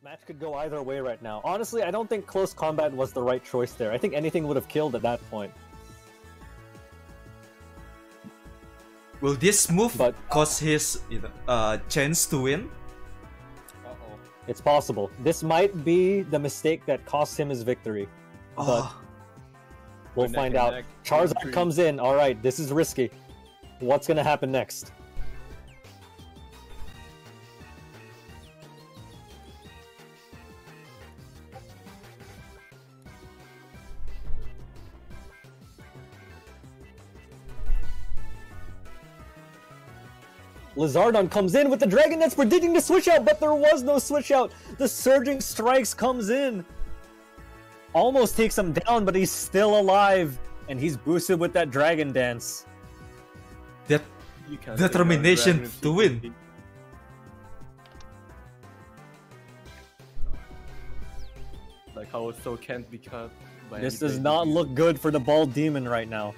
This match could go either way right now. Honestly, I don't think close combat was the right choice there. I think anything would have killed at that point. Will this move But- cause his uh, chance to win? Uh-oh. It's possible. This might be the mistake that cost him his victory. But Oh, we'll find out. neck, Charizard comes in. All right, this is risky. What's gonna happen next? Lizardon comes in with the Dragon Nets predicting the switch out, but there was no switch out. The Surging Strikes comes in. Almost takes him down, but he's still alive. And he's boosted with that Dragon Dance. that Determination take to win. Like how it so can't be cut. By This any does not look good for the Bald Demon right now.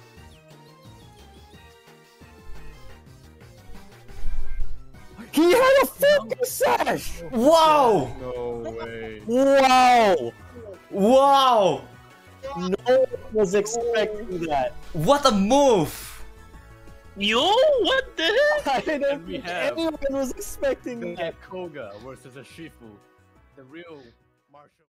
He had a focus sash! wow, No way. Wow! wow, No one was expecting that. what a move! Yo, what the heck? I don't And we think have- anyone was expecting that. Koga versus Urshifu. The real martial.